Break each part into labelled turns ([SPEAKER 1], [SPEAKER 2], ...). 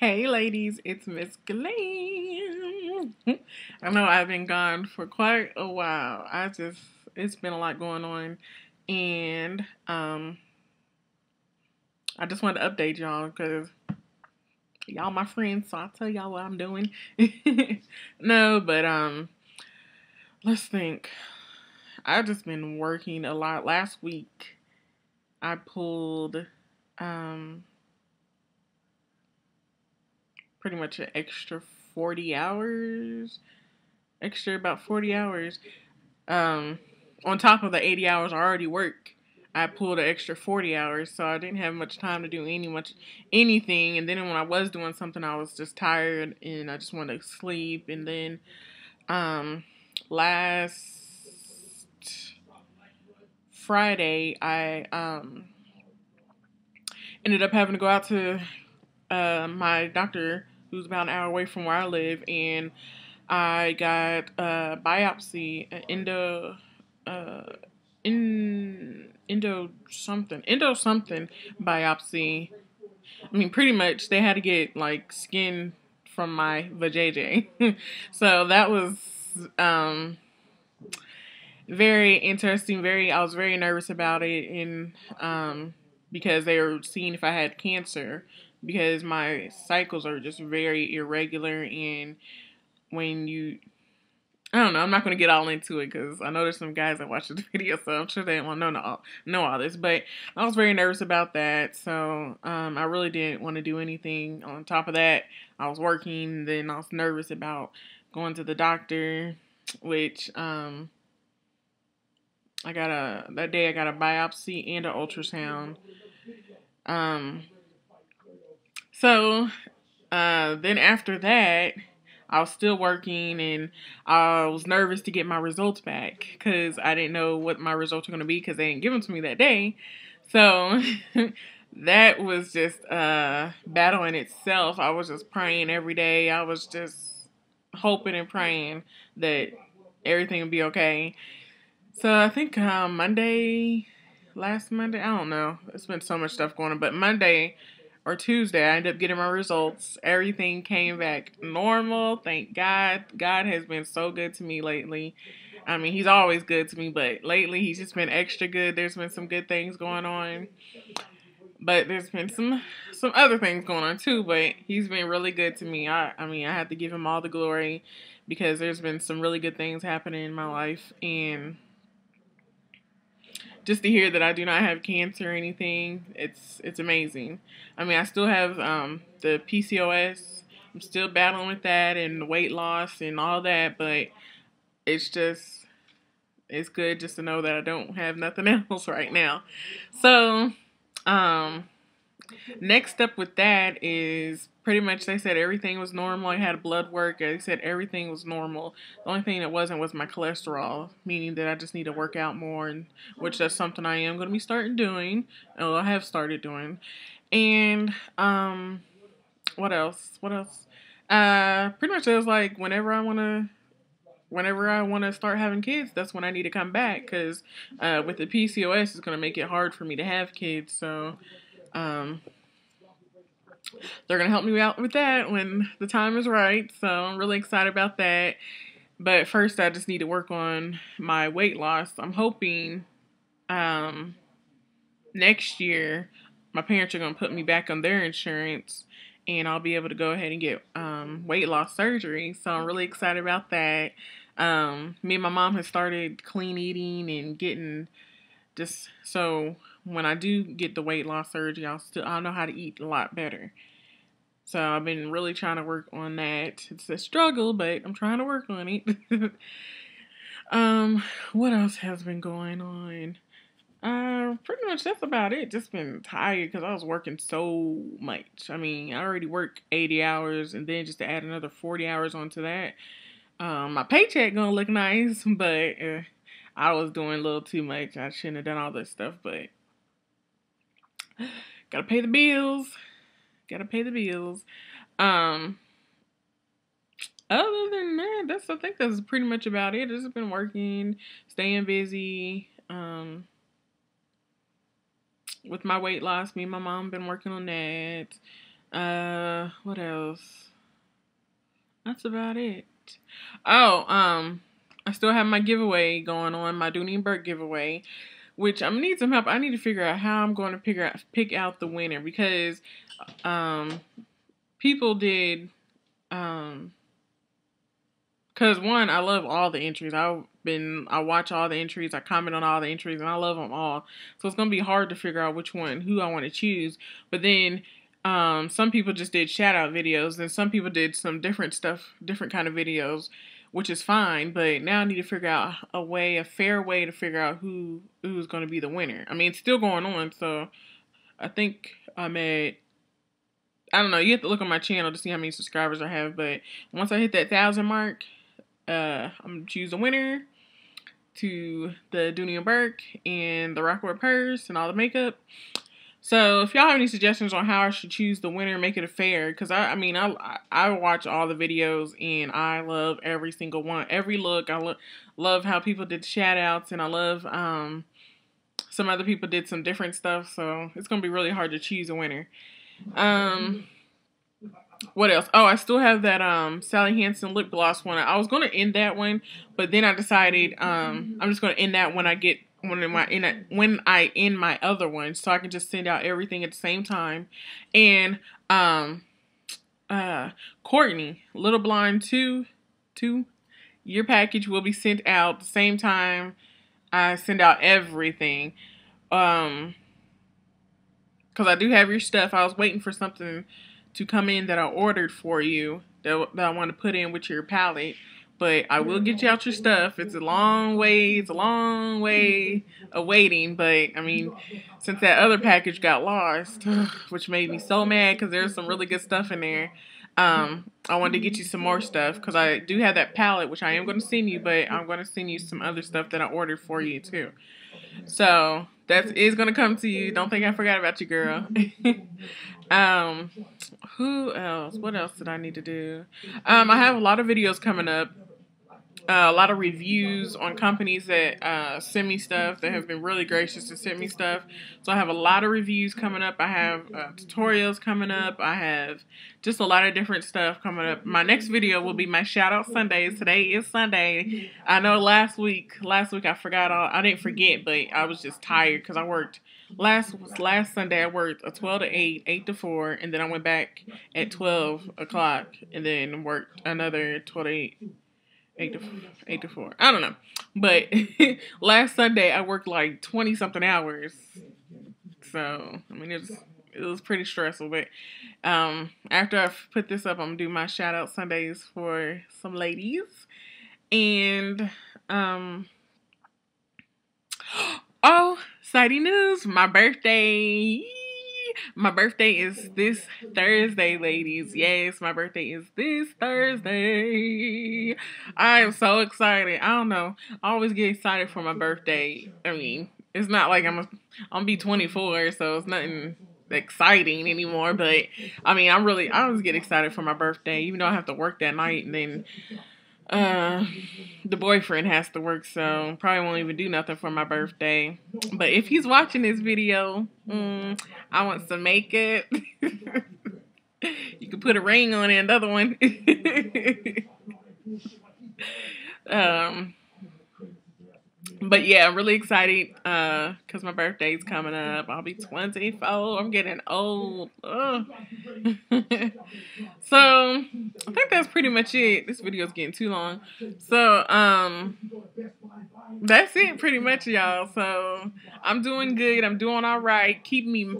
[SPEAKER 1] Hey, ladies, it's Miss Glenn. I know I've been gone for quite a while. I just, it's been a lot going on. And, um, I just wanted to update y'all because y'all my friends, so I'll tell y'all what I'm doing. no, but, um, let's think. I've just been working a lot. Last week, I pulled, um, pretty much an extra 40 hours, extra about 40 hours. Um, on top of the 80 hours I already work, I pulled an extra 40 hours, so I didn't have much time to do any much anything. And then when I was doing something, I was just tired and I just wanted to sleep. And then, um, last Friday, I um ended up having to go out to uh, my doctor who's about an hour away from where I live, and I got a biopsy, an endo, uh, in endo something, endo something biopsy. I mean, pretty much they had to get like skin from my vajayjay, so that was um very interesting. Very, I was very nervous about it, and um because they were seeing if I had cancer because my cycles are just very irregular and when you I don't know. I'm not going to get all into it because I know there's some guys that watch the video, so I'm sure they don't want to know, know all this. But I was very nervous about that, so um, I really didn't want to do anything. On top of that, I was working, then I was nervous about going to the doctor, which um, I got a that day I got a biopsy and an ultrasound. Um, so uh, then after that, I was still working and I was nervous to get my results back because I didn't know what my results were going to be because they didn't give them to me that day. So that was just a battle in itself. I was just praying every day. I was just hoping and praying that everything would be okay. So I think um, Monday, last Monday, I don't know. It's been so much stuff going on, but Monday or Tuesday, I ended up getting my results. Everything came back normal. Thank God. God has been so good to me lately. I mean, he's always good to me, but lately he's just been extra good. There's been some good things going on. But there's been some some other things going on too, but he's been really good to me. I I mean, I have to give him all the glory because there's been some really good things happening in my life and just to hear that I do not have cancer or anything, it's it's amazing. I mean, I still have um, the PCOS. I'm still battling with that and weight loss and all that, but it's just it's good just to know that I don't have nothing else right now. So, um, next up with that is pretty much they said everything was normal. I had blood work. They said everything was normal. The only thing that wasn't was my cholesterol, meaning that I just need to work out more, and which that's something I am going to be starting doing. Oh, I have started doing. And um, what else? What else? Uh, pretty much it was like whenever I want to whenever I want to start having kids, that's when I need to come back because uh, with the PCOS, it's going to make it hard for me to have kids. So, um, they're going to help me out with that when the time is right. So I'm really excited about that. But first, I just need to work on my weight loss. I'm hoping um, next year my parents are going to put me back on their insurance and I'll be able to go ahead and get um, weight loss surgery. So I'm really excited about that. Um, me and my mom have started clean eating and getting just so when I do get the weight loss surgery, I'll still I'll know how to eat a lot better. So I've been really trying to work on that. It's a struggle, but I'm trying to work on it. um, what else has been going on? Uh, pretty much that's about it. Just been tired because I was working so much. I mean, I already work 80 hours, and then just to add another 40 hours onto that, um, my paycheck gonna look nice, but uh, I was doing a little too much. I shouldn't have done all this stuff, but gotta pay the bills. Gotta pay the bills. Um, other than that, that's I think that's pretty much about it. Just been working, staying busy. Um, with my weight loss, me and my mom been working on that. Uh, what else? That's about it. Oh, um, I still have my giveaway going on, my Dooney and Bourke giveaway, which I'm need some help. I need to figure out how I'm going to figure out pick out the winner because um people did um because one, I love all the entries. I've been, I watch all the entries, I comment on all the entries, and I love them all. So it's gonna be hard to figure out which one, who I want to choose. But then, um, some people just did shout out videos, and some people did some different stuff, different kind of videos, which is fine. But now I need to figure out a way, a fair way to figure out who who's gonna be the winner. I mean, it's still going on, so I think I'm at I don't know. You have to look on my channel to see how many subscribers I have. But once I hit that thousand mark, uh, I'm gonna choose a winner to the Dooney and Bourke and the Rocawear purse and all the makeup. So if y'all have any suggestions on how I should choose the winner, make it a fair. Because I, I mean, I I watch all the videos and I love every single one, every look. I lo- love how people did shout outs and I love um some other people did some different stuff. So it's gonna be really hard to choose a winner. Um what else? Oh, I still have that um Sally Hansen lip gloss one. I was gonna end that one, but then I decided um I'm just gonna end that when I get when my in a, when I end my other one, so I can just send out everything at the same time. And um uh Courtney, Little Blind two two, your package will be sent out the same time I send out everything. Um because I do have your stuff. I was waiting for something to come in that I ordered for you that, that I want to put in with your palette. But I will get you out your stuff. It's a long way. It's a long way of waiting. But I mean, since that other package got lost, which made me so mad because there's some really good stuff in there. Um, I wanted to get you some more stuff because I do have that palette, which I am going to send you, but I'm going to send you some other stuff that I ordered for you too. So that is going to come to you. Don't think I forgot about you, girl. Um, who else? What else did I need to do? Um, I have a lot of videos coming up. Uh, a lot of reviews on companies that uh, send me stuff that have been really gracious to send me stuff. So I have a lot of reviews coming up. I have uh, tutorials coming up. I have just a lot of different stuff coming up. My next video will be my shout out Sundays. Today is Sunday. I know last week, last week I forgot all. I didn't forget, but I was just tired because I worked last last Sunday I worked a twelve to eight, eight to four, and then I went back at twelve o'clock, and then worked another twelve to eight, eight to eight to four. I don't know, but last Sunday I worked like twenty something hours. So I mean it was it was pretty stressful, but um after I put this up, I'm gonna do my shout out Sundays for some ladies, and um. Oh, exciting news. My birthday. My birthday is this Thursday, ladies. Yes, my birthday is this Thursday. I am so excited. I don't know. I always get excited for my birthday. I mean, it's not like I'm a, I'm be 24, so it's nothing exciting anymore. But I mean, I'm really I always get excited for my birthday, even though I have to work that night and then uh, the boyfriend has to work, so probably won't even do nothing for my birthday. But if he's watching this video, mm, I want some makeup. you can put a ring on it, another one. um, but yeah, I'm really excited uh because my birthday's coming up. I'll be 24. I'm getting old. so I think that's pretty much it. This video's getting too long. So um that's it pretty much y'all. So I'm doing good. I'm doing all right. Keep me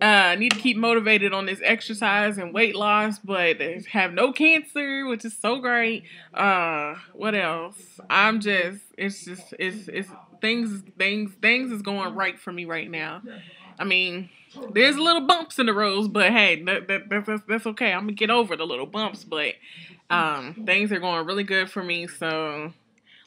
[SPEAKER 1] uh, need to keep motivated on this exercise and weight loss, but have no cancer, which is so great. Uh, what else? I'm just, it's just, it's, it's things, things, things is going right for me right now. I mean, there's little bumps in the road, but hey, that, that, that's, that's okay. I'm gonna get over the little bumps, but um, things are going really good for me. So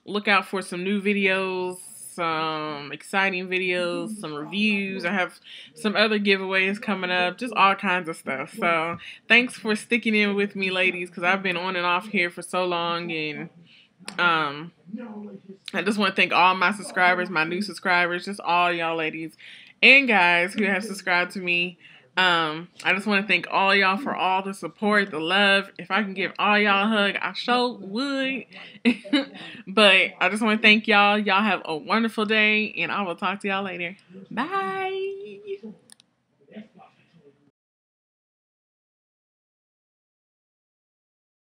[SPEAKER 1] look out for some new videos some exciting videos, some reviews. I have some other giveaways coming up, just all kinds of stuff. So thanks for sticking in with me, ladies, because I've been on and off here for so long. And um, I just want to thank all my subscribers, my new subscribers, just all y'all ladies and guys who have subscribed to me Um, I just want to thank all y'all for all the support, the love. If I can give all y'all a hug, I sure would. but I just want to thank y'all. Y'all have a wonderful day, and I will talk to y'all later. Bye.